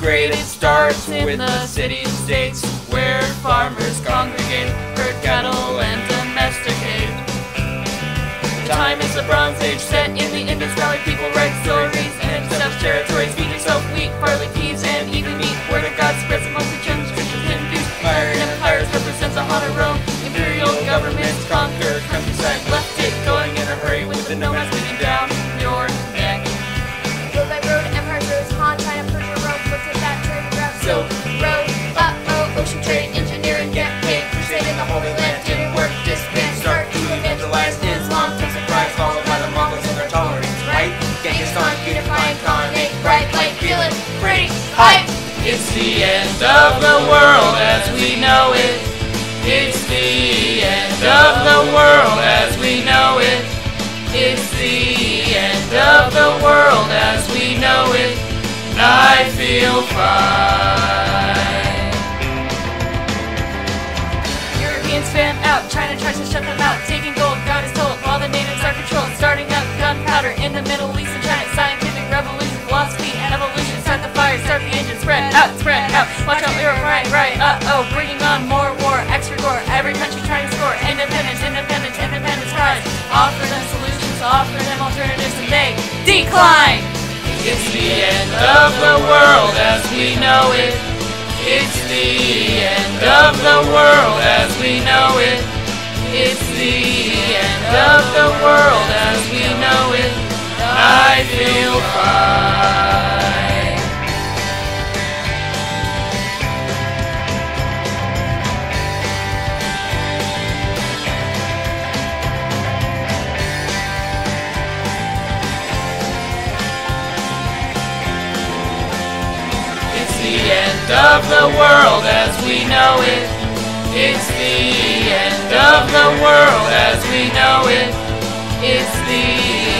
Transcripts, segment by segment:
Great, it starts with the city states, where farmers congregate, herd cattle and domesticate. The time is the Bronze Age, set in the Indus Valley. People write stories and accept territories. Feed yourself wheat, barley, peas, It's the end of the world as we know it. It's the end of the world as we know it. It's the end of the world as we know it. I feel fine. Europeans fan out, China tries to shut them out, taking gold, God is told, while the natives are controlled, starting up gunpowder in the Middle spread out, watch out, Europe, right, right, uh-oh, bringing on more war, extra gore, every country trying to score, independence, independence, independence rise, offer them solutions, offer them alternatives, and they decline! It's the end of the world as we know it. It's the end of the world as we know it. It's the end of the world as we know it. I feel fine. The end of the world as we know it. It's the end of the world as we know it. It's the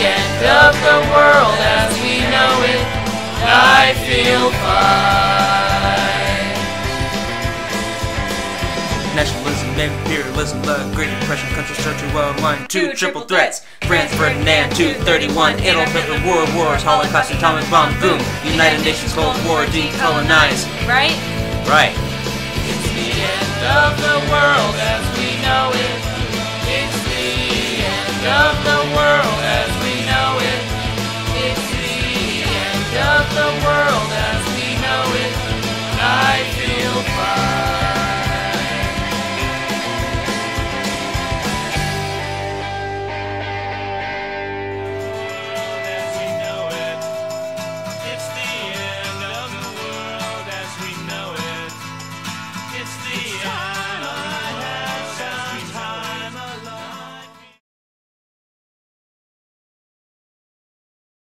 end of the world Nationalism, imperialism, the Great Depression, country structure, world line, two triple threats. Franz, Ferdinand, 231, Adolf Hitler, World Wars, Holocaust, atomic bomb, boom. United Nations, Cold War, decolonize. Right? Right. It's the end of the world as we know it. It's the end of the world as we know it. It's the end of the world